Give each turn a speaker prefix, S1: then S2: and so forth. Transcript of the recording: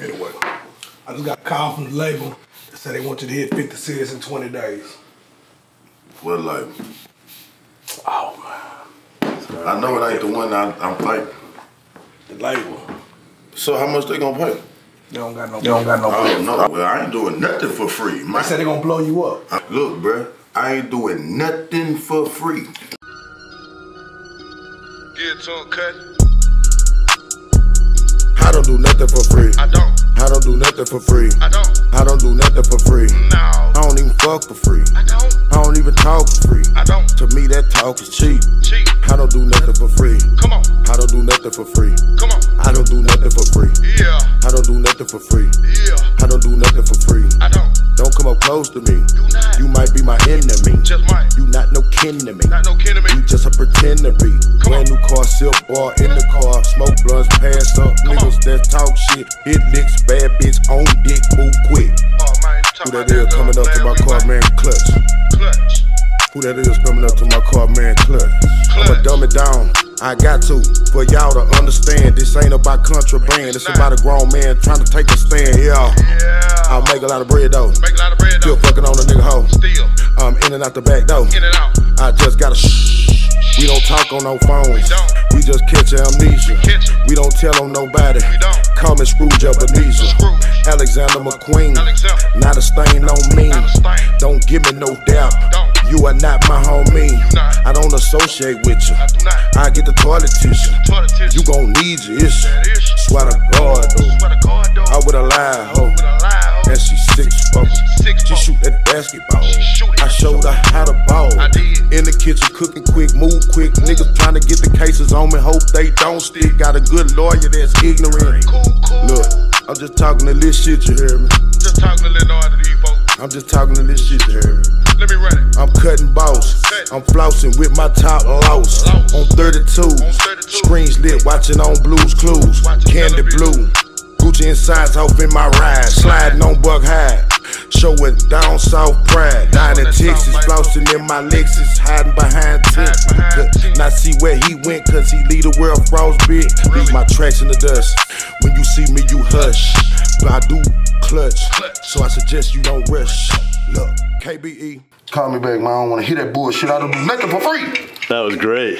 S1: Anyway, I just got a call from the label that said they want you to hit 50 cities in 20 days.
S2: What label?
S1: Oh, man.
S2: I know it ain't the one I, I'm fighting.
S1: The label.
S2: So how much they gonna pay?
S1: They don't got no. They don't got no.
S2: I don't. Well, I ain't doing nothing for free.
S1: They said they gonna blow you up.
S2: Uh, look, bruh, I ain't doing nothing for free.
S3: Get to him, cut.
S4: I don't do nothing for free.
S3: I don't.
S4: I don't do nothing for free.
S3: I don't.
S4: I don't do nothing for free.
S3: No.
S4: I don't even fuck for free.
S3: I don't.
S4: I don't even talk for free.
S3: I don't.
S4: To me, that talk is cheap.
S3: Cheap.
S4: I don't do nothing for free.
S3: Come on.
S4: I don't do nothing for free.
S3: Come on.
S4: I don't do nothing for free.
S3: Yeah.
S4: I don't do nothing for free.
S3: Yeah.
S4: I don't do nothing for free.
S3: I don't.
S4: Don't come up close to me.
S3: Do not.
S4: You might be my enemy.
S3: Just might.
S4: You not no kin to me.
S3: Not no kin to me.
S4: You just a pretender be.
S3: Come
S4: Brand
S3: on.
S4: new car, silk bar in the car, smoke blunts, pass up.
S3: Come
S4: Niggas that talk shit, hit licks, bad bitch on dick, move quick.
S3: Oh man,
S4: Who that
S3: about
S4: coming up to my car, man? Clutch.
S3: Clutch.
S4: Who that is coming up to my car, man? Clutch. I'ma
S3: Clutch.
S4: dumb it down. I got to for y'all to understand. This ain't about contraband. It's about a grown man trying to take a stand. Yeah,
S3: Yeah.
S4: I'll make a lot of bread though.
S3: Make a lot of bread
S4: Still
S3: though.
S4: fucking on a nigga hoe.
S3: Still.
S4: I'm in and out the back though.
S3: In and out.
S4: I just gotta shh. We don't talk on no phones.
S3: We don't.
S4: We just catch amnesia.
S3: Catch.
S4: We don't tell on nobody.
S3: We don't.
S4: Call me Scrooge Ebenezer.
S3: Scrooge.
S4: Alexander McQueen.
S3: Alexander.
S4: Not a stain on me.
S3: Stain.
S4: Don't give me no doubt.
S3: Don't.
S4: You are not my homie. I don't associate with you.
S3: I do not.
S4: I get the toilet tissue. You gon' need your issue. Swear to God, though.
S3: Swear to God, though.
S4: I would have lied, ho.
S3: With a lie, ho.
S4: And she six foot. She shoot that basketball. I showed her how to ball.
S3: I did.
S4: In the kitchen cooking quick, move quick. Niggas trying to get the cases on me, hope they don't stick. Got a good lawyer that's ignorant. Look, I'm just talking to this shit, you hear me?
S3: Just talking to little noise to these folks.
S4: I'm just talking to this shit, you hear me?
S3: Let me run it.
S4: Kutin Boss. I'm flossing with my top loss. On 32.
S3: 32.
S4: Screens lit, watching on Blues Clues. Candy. Blue. Gucci insides off in my ride. Sliding on Buck High. Showing down South Pride. Down in Texas, flossing in my Lexus. Hiding behind.
S3: Hiding.
S4: Not see where he went, cause he lead the world frostbit. Leave my tracks in the dust. When you see me, you hush. But I do.
S3: Clutch.
S4: So I suggest you don't rush. Look, KBE.
S2: Call me back, man. I don't wanna hear that bullshit. I don't do nothing for free.
S5: That was great.